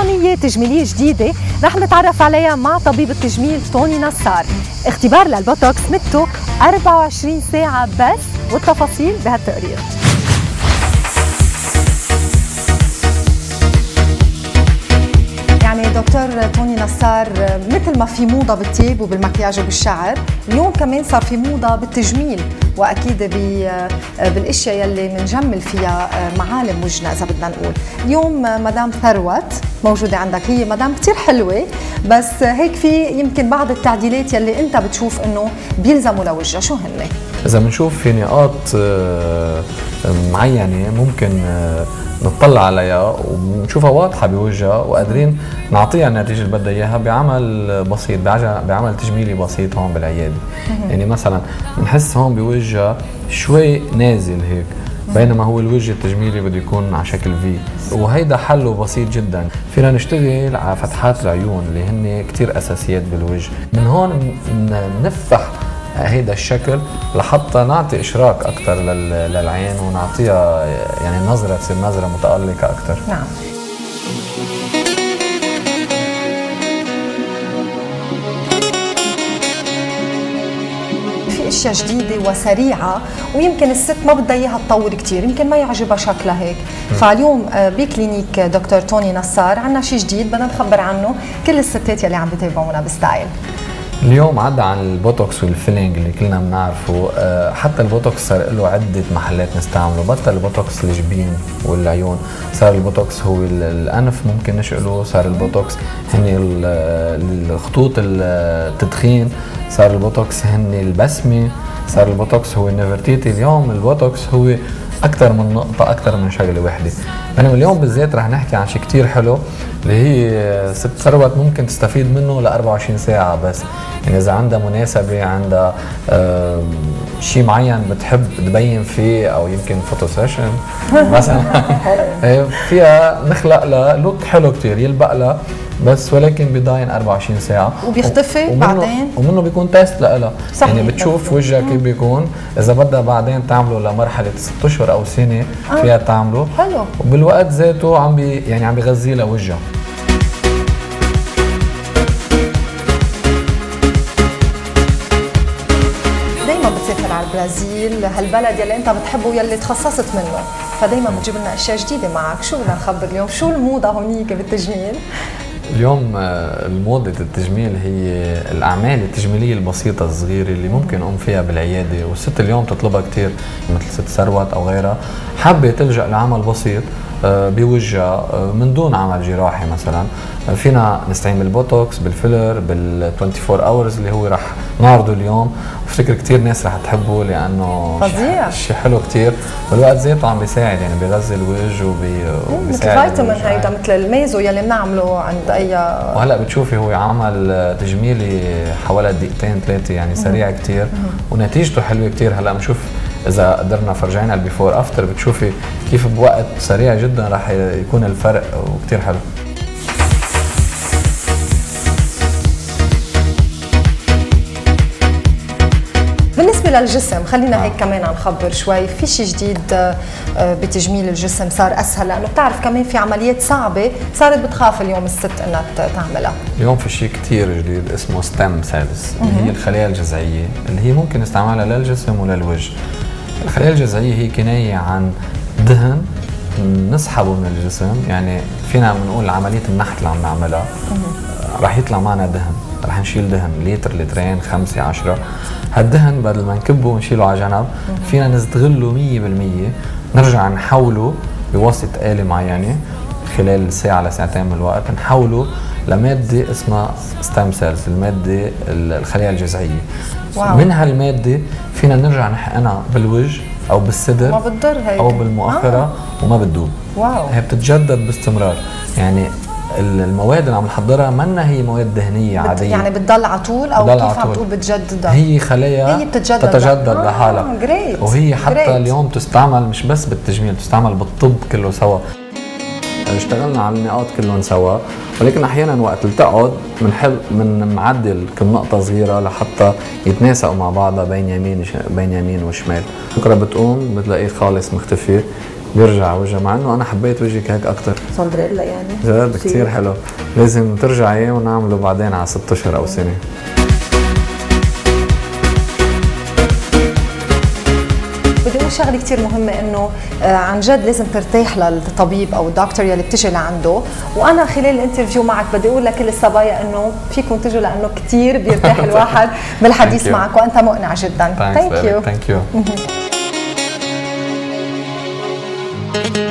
تقنية تجميلية جديدة رح نتعرف عليها مع طبيب التجميل توني نصار. اختبار للبوتوكس مدته 24 ساعة بس والتفاصيل بهالتقرير. دكتور توني نصار مثل ما في موضة بالتيب وبالمكياج وبالشعر اليوم كمان صار في موضة بالتجميل وأكيد بالأشياء يلي بنجمل فيها معالم وجهنا إذا بدنا نقول. اليوم مدام ثروت موجودة عندك هي مدام كثير حلوة بس هيك في يمكن بعض التعديلات يلي أنت بتشوف إنه بيلزموا لوجهها. شو هن إذا بنشوف في نقاط آه، معينة ممكن آه، نطلع عليها ونشوفها واضحة بوجهها وقادرين نعطيها النتيجة اللي بدها إياها بعمل بسيط بعمل تجميلي بسيط هون بالعيادة. يعني مثلا بنحس هون بوجهها شوي نازل هيك بينما هو الوجه التجميلي بده يكون على شكل في وهيدا حله بسيط جدا. فينا نشتغل على فتحات العيون اللي هن كثير أساسيات بالوجه. من هون نفتح هيدا الشكل لحتى نعطي اشراق أكثر للعين ونعطيها يعني نظرة تصير نظرة متألقة أكثر نعم. في أشياء جديدة وسريعة ويمكن الست ما بدها إياها تطور كثير يمكن ما يعجبها شكلها هيك. فاليوم آه، بكلينيك دكتور توني نصار عندنا شيء جديد بدنا نخبر عنه كل الستات يلي عم بتابعونا ب Style. اليوم عدى عن البوتوكس وال filling اللي كلنا بنعرفه آه، حتى البوتوكس صار له عدة محلات نستعمله بطل البوتوكس الجبين والعيون صار البوتوكس هو الأنف ممكن نشكله صار البوتوكس هن الخطوط التدخين صار البوتوكس هن البسمة صار البوتوكس هو النفرتيتي اليوم البوتوكس هو أكثر من نقطة أكثر من شغلة وحدة. بينما اليوم بالذات رح نحكي عن شيء كثير حلو اللي هي ست ثروت ممكن تستفيد منه ل 24 ساعة بس. يعني إذا عندها مناسبة عندها شيء معين بتحب تبين فيه أو يمكن photo session مثلا. إيه، فيها نخلق لها look حلو كثير يلبق لها بس ولكن بضاين 24 ساعة. وبيختفي ومنه بعدين؟ ومنه بيكون test لها. يعني بتشوف وجهها كيف بيكون. إذا بدها بعدين تعمله لمرحلة 6 أشهر أو سنة آه. فيها تعمله. حلو. وبالوقت ذاته عم بي يعني عم بيغذي لها وجهها البرازيل هالبلد يلي انت بتحبه يلي تخصصت منه. فدايما بتجيب لنا أشياء جديدة معك. شو بدنا نخبر اليوم؟ شو الموضة هونيك بالتجميل؟ اليوم آه، الموضة التجميل هي الأعمال التجميلية البسيطة الصغيرة اللي ممكن أقوم فيها بالعيادة. والست اليوم تطلبها كثير مثل ست ثروت أو غيرها. حابة تلجأ لعمل بسيط آه، بوجهها آه، من دون عمل جراحي مثلا. فينا نستعين بالبوتوكس بال filler بال 24 hours اللي هو رح نعرضه اليوم. بفكر كثير ناس رح تحبه لأنه فظيع. شيء حلو كثير بالوقت ذاته عم بيساعد يعني بيغذي الوجه وبيساعد مثل فيتامين هيدا مثل الميزو يلي بنعمله عند اي وهلأ بتشوفي هو عمل تجميلي حوالي دقيقتين ثلاثة يعني سريع كثير ونتيجته حلوة كثير هلأ بنشوف إذا قدرنا فرجينا البيفور أفتر بتشوفي كيف بوقت سريع جدا رح يكون الفرق وكثير حلو. بالنسبة للجسم خلينا آه. هيك كمان نخبر شوي. في شيء جديد آه، بتجميل الجسم صار أسهل لأنه بتعرف كمان في عمليات صعبة صارت بتخاف اليوم الست إنها تعملها. اليوم في شيء كثير جديد اسمه stem cells اللي هي الخلايا الجذعية اللي هي ممكن نستعملها للجسم وللوجه. الخلايا الجذعية هي كناية عن دهن نسحبه من الجسم يعني فينا بنقول عملية النحت اللي عم نعملها. رح يطلع معنا دهن. رح نشيل دهن لتر لترين خمسة عشرة. هالدهن بدل ما نكبه ونشيله على جنب فينا نستغله مية بالمية. نرجع نحوله بواسطة آلة معينة خلال ساعة لساعتين من الوقت نحوله لمادة اسمها stem cells المادة الخلايا الجذعية. wow. من هالمادة فينا نرجع نحقنها بالوجه أو بالصدر ما بتضر هيك. أو بالمؤخرة آه. وما بتدوب. واو. هي بتتجدد باستمرار. يعني المواد اللي عم نحضرها منا هي مواد دهنيه عادية. يعني بتضل على طول أو كيف عم تقول بتجددها؟ هي خلايا هي بتتجدد تتجدد آه لحالها. جريت وهي حتى جريت. اليوم تستعمل مش بس بالتجميل تستعمل بالطب كله سوا. اشتغلنا على النقاط كلهم سوا. ولكن أحيانا وقت التقعد بنحب من معدل كم نقطة صغيرة لحتى يتناسقوا مع بعضها بين يمين بين يمين وشمال. بكرة بتقوم بتلاقيه خالص مختفي. بيرجع وجهها مع إنه أنا حبيت وجهك هيك أكثر سندريلا يعني؟ جد كثير حلو. لازم ترجعي ونعمله بعدين على ست أشهر أو سنة. بدي أقول شغلة كثير مهمة إنه آه، عن جد لازم ترتاح للطبيب أو الدكتور يلي بتجي لعنده. وأنا خلال الانترفيو معك بدي أقول لكل الصبايا إنه فيكم تجوا لأنه كثير بيرتاح الواحد بالحديث معك وأنت مقنع جدا. ثانك يو ثانك يو Thank you.